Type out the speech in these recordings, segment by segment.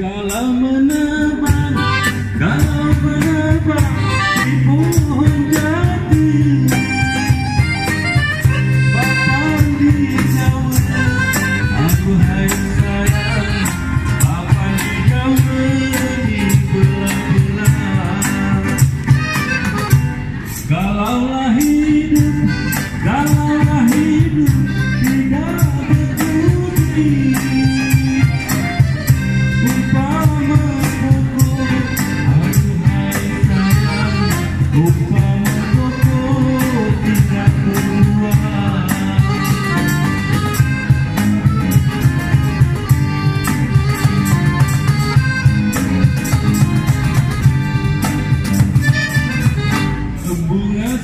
Kalau menebang, kalau menebang di pohon jati. Bapak di Jawa, aku hai sayang. Bapak di Jawa di belah-belah. Kalaulah hidup, kalaulah hidup tidak berkuti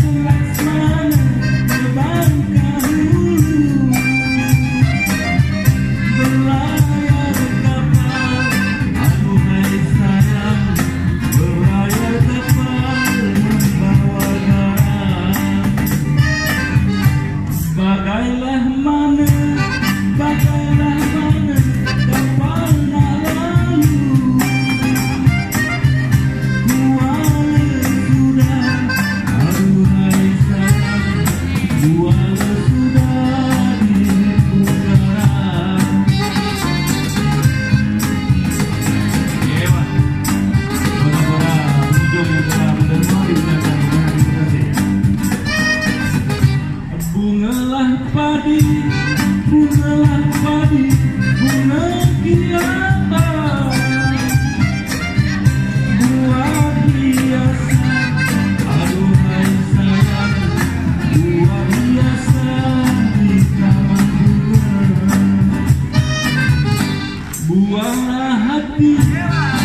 to you. bungalah padi bungalah padi bunga kilapa buah sayang buah di hati.